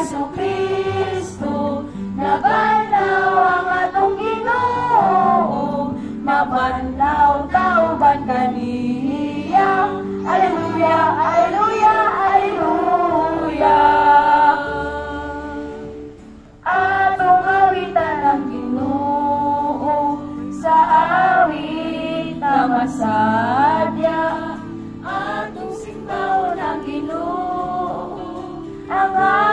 Heso Kristo, nabanaw ang atong ginoo, mabanlaw tauban kaniyang. Aleluya, aleluya, aleluya. Atong awitan ang ginoo, sa awit na masadya, atong sintaw ng ginoo, ang awit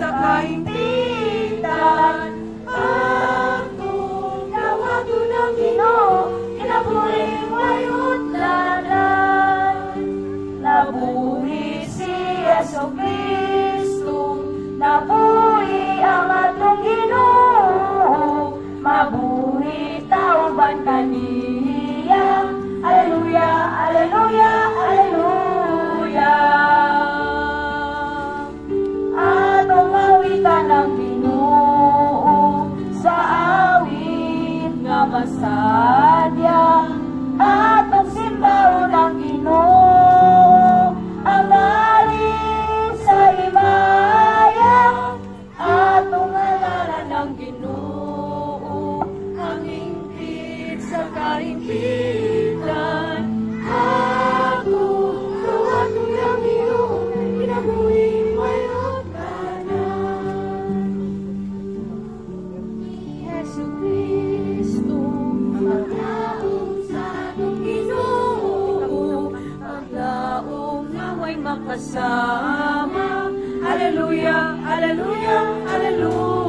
sa kain Sama, hallelujah, hallelujah, hallelujah.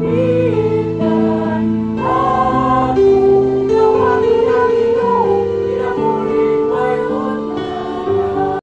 me.